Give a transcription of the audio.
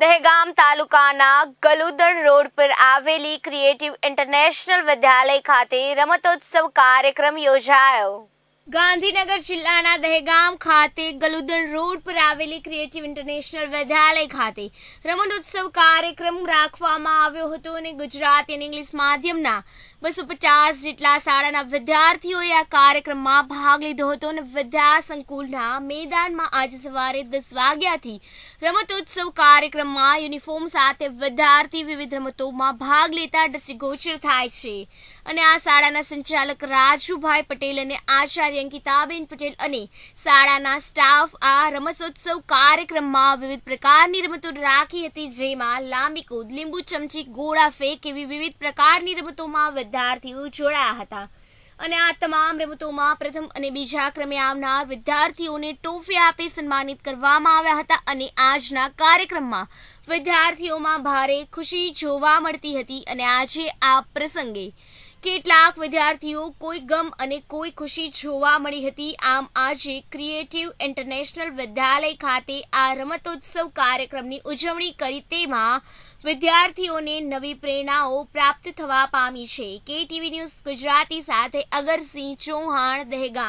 દહેગામ તાલુકાના ગલુદણ રોડ પર આવેલી ક્રિએટિવ ઇન્ટરનેશનલ વિદ્યાલય ખાતે રમતોત્સવ કાર્યક્રમ યોજાયો. ગાંધીનગર જિલ્લાના દહેગામ ખાતે ગલુદન રોડ પર આવેલી ક્રિએટિવ ઇન્ટરનેશનલ વિદ્યાલય ખાતે રમતોત્સવ કાર્યક્રમ રાખવામાં આવ્યો હતો અને ગુજરાતી અને ઇંગ્લિશ માધ્યમના બસો પચાસ જેટલા શાળાના વિદ્યાર્થીઓએ આ કાર્યક્રમમાં ભાગ લીધો હતો અને વિદ્યા સંકુલના મેદાનમાં આજે સવારે દસ વાગ્યાથી રમતોત્સવ કાર્યક્રમમાં યુનિફોર્મ સાથે વિદ્યાર્થી વિવિધ રમતોમાં ભાગ લેતા દ્રષ્ટિગોચર થાય છે. અને આ શાળાના સંચાલક રાજુભાઈ પટેલ અને આચાર્ય અંકિતાબેન પટેલ અને શાળાના સ્ટાફ આ રમતોત્સવ કાર્યક્રમમાં વિવિધ પ્રકારની રમતો રાખી હતી, જેમાં લાંબી કૂદ, લીંબુ ચમચી, ગોળા ફેંક એવી વિવિધ પ્રકારની રમતોમાં વિદ્યાર્થીઓ જોડાયા હતા. અને આ તમામ રમતોમાં પ્રથમ અને બીજા ક્રમે આવનાર વિદ્યાર્થીઓને ટ્રોફી આપી સન્માનિત કરવામાં આવ્યા હતા અને આજના કાર્યક્રમમાં વિદ્યાર્થીઓમાં ભારે ખુશી જોવા મળતી હતી અને આજે આ પ્રસંગે કેટલાક વિદ્યાર્થીઓ કોઈ ગમ અને કોઈ ખુશી જોવા મળી હતી. આમ આજે ક્રિએટિવ ઇન્ટરનેશનલ વિદ્યાલય ખાતે આ રમતોત્સવ કાર્યક્રમની ઉજવણી કરી તેમાં વિદ્યાર્થીઓને નવી પ્રેરણાઓ પ્રાપ્ત થવા પામી છે. કે ટીવી ન્યૂઝ ગુજરાતી સાથે અગરસિંહ ચૌહાણ, દહેગામ.